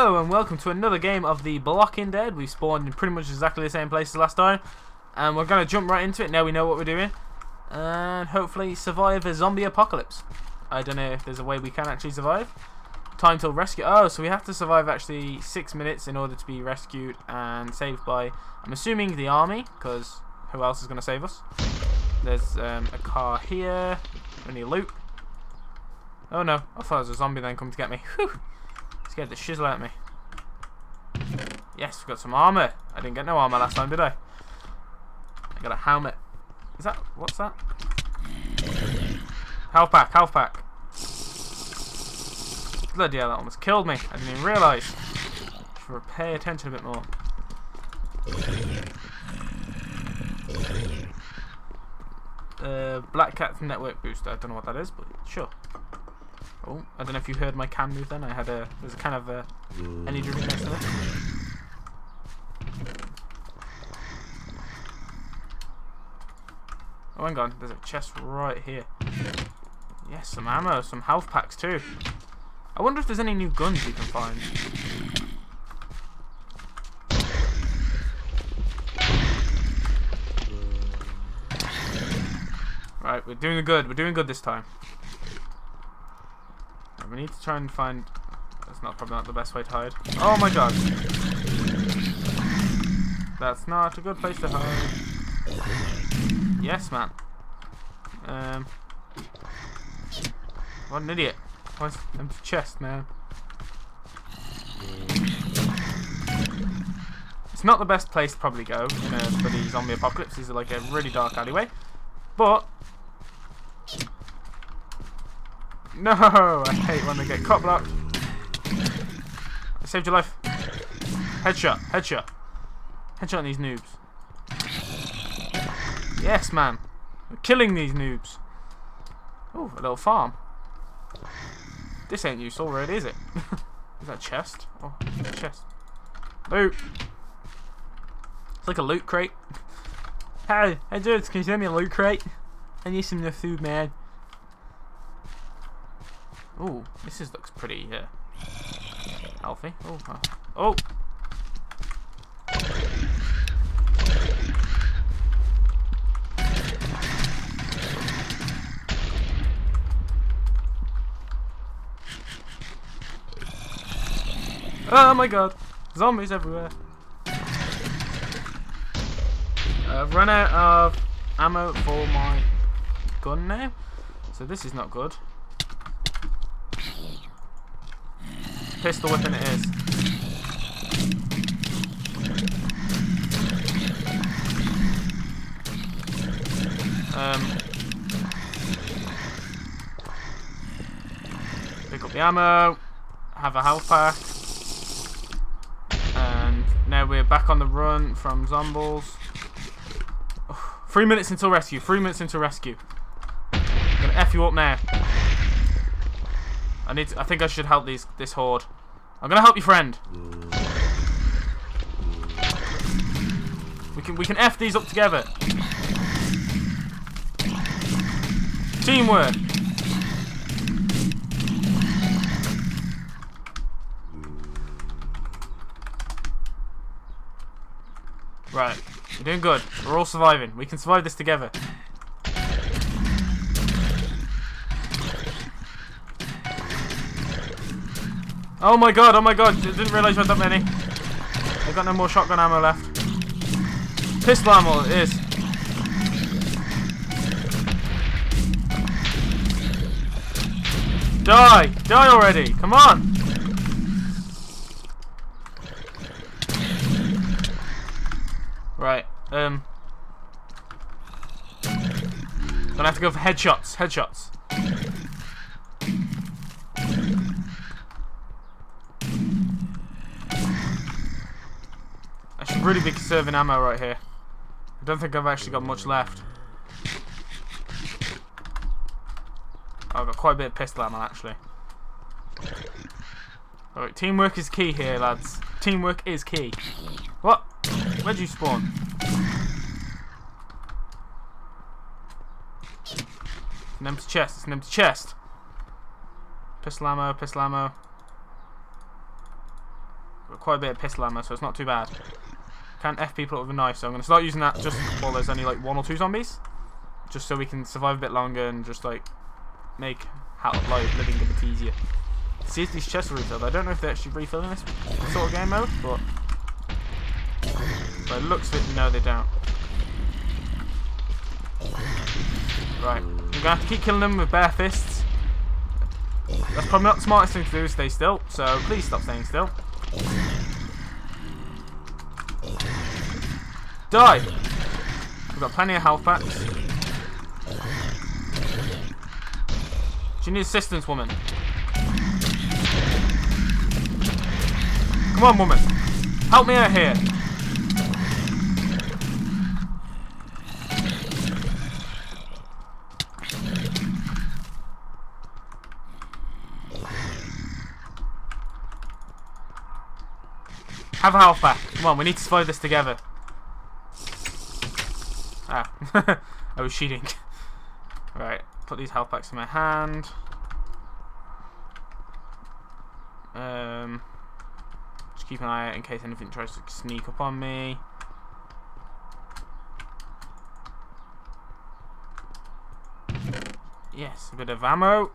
Hello and welcome to another game of the Blocking Dead. We spawned in pretty much exactly the same place as last time. And we're going to jump right into it now we know what we're doing. And hopefully survive a zombie apocalypse. I don't know if there's a way we can actually survive. Time till rescue. Oh, so we have to survive actually six minutes in order to be rescued and saved by, I'm assuming, the army. Because who else is going to save us? There's um, a car here. Any loot. Oh no, I thought it was a zombie then come to get me. Whew. Scared the shizzle out of me. Yes, we got some armor. I didn't get no armor last time, did I? I got a helmet. Is that, what's that? Health pack, health pack. Bloody hell, that almost killed me. I didn't even realise. Should pay attention a bit more. Uh, Black Cat Network Booster. I don't know what that is, but sure. Oh, I don't know if you heard my cam move then. I had a, there's a kind of a energy drink next to it. Oh, hang on. There's a chest right here. Yes, some ammo, some health packs too. I wonder if there's any new guns you can find. Right, we're doing good. We're doing good this time. We need to try and find... That's not probably not the best way to hide. Oh my god. That's not a good place to hide. Yes, man. Um... What an idiot. What's empty chest, man? It's not the best place to probably go in a bloody zombie apocalypse. This is like a really dark alleyway. But no, I hate when they get cop blocked. I saved your life. Headshot, headshot. Headshot on these noobs. Yes, man. We're killing these noobs. Oh, a little farm. This ain't useful, really, is it? is that chest? Oh, chest. Loot. It's like a loot crate. Hey, hey dudes, can you send me a loot crate? I need some new food, man. Oh, this is looks pretty uh, healthy. Oh, oh. Oh my god, zombies everywhere. I've run out of ammo for my gun now, so this is not good. Pistol weapon it is. Um, pick up the ammo, have a health pack, we're back on the run from zombies. Oh, three minutes until rescue. Three minutes until rescue. I'm gonna f you up now. I need. To, I think I should help these this horde. I'm gonna help your friend. We can we can f these up together. Teamwork. Right, we're doing good. We're all surviving. We can survive this together. Oh my god, oh my god, I didn't realise you had that many. I've got no more shotgun ammo left. Pistol ammo it is. Die! Die already! Come on! Right, um... Gonna have to go for headshots, headshots. I should really be conserving ammo right here. I don't think I've actually got much left. I've got quite a bit of pistol ammo actually. Alright, teamwork is key here, lads. Teamwork is key. What? Where'd you spawn? It's An empty chest. It's an empty chest. Pistol ammo, pistol ammo. quite a bit of pistol ammo, so it's not too bad. Can't F people up with a knife, so I'm going to start using that just while there's only like one or two zombies. Just so we can survive a bit longer and just like make life living a bit easier. See if these chests are refilled. I don't know if they're actually refilling this sort of game mode, but by looks it, no they don't. Right, I'm going to have to keep killing them with bare fists. That's probably not the smartest thing to do, stay still, so please stop staying still. Die! We've got plenty of health packs. Do you need assistance, woman? Come on, woman. Help me out here. Have a health back. Come on, we need to survive this together. Ah, I was cheating. right, put these health packs in my hand. Um, just keep an eye out in case anything tries to sneak up on me. Yes, a bit of ammo.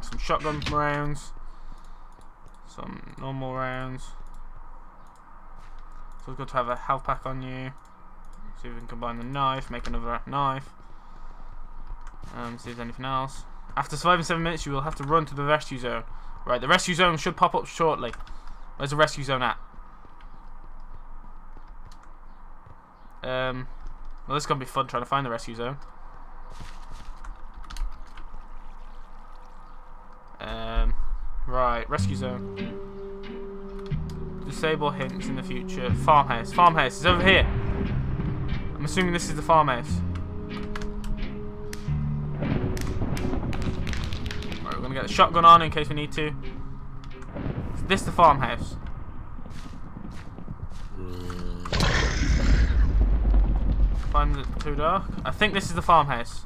Some shotgun rounds. Some normal rounds. It's good to have a health pack on you. See if we can combine the knife, make another knife. Um, see if there's anything else. After surviving 7 minutes, you will have to run to the rescue zone. Right, the rescue zone should pop up shortly. Where's the rescue zone at? Um, well, this is going to be fun trying to find the rescue zone. Um, right, rescue zone. Disable hints in the future. Farmhouse. Farmhouse is over here. I'm assuming this is the farmhouse. We're gonna get the shotgun on in case we need to. Is this the farmhouse? Find it too dark. I think this is the farmhouse.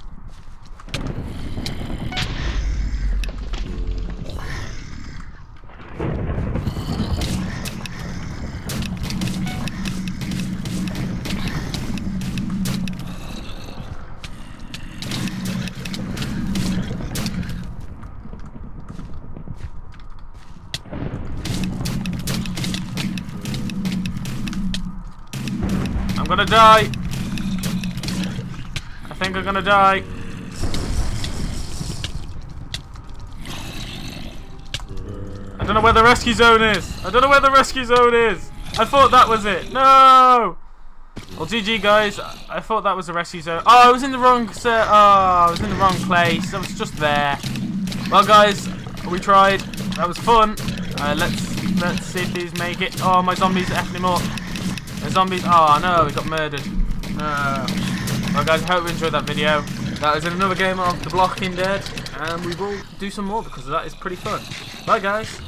Gonna die. I think I'm gonna die. I don't know where the rescue zone is. I don't know where the rescue zone is. I thought that was it. No. Well, GG guys. I thought that was the rescue zone. Oh, I was in the wrong. Oh, I was in the wrong place. I was just there. Well, guys, we tried. That was fun. Uh, let's let's see if these make it. Oh, my zombies are effing up. Zombies. Oh no, we got murdered. No. Well, guys, I hope you enjoyed that video. That was another game of The Blocking Dead, and we will do some more because that is pretty fun. Bye, guys.